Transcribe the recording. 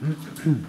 嗯。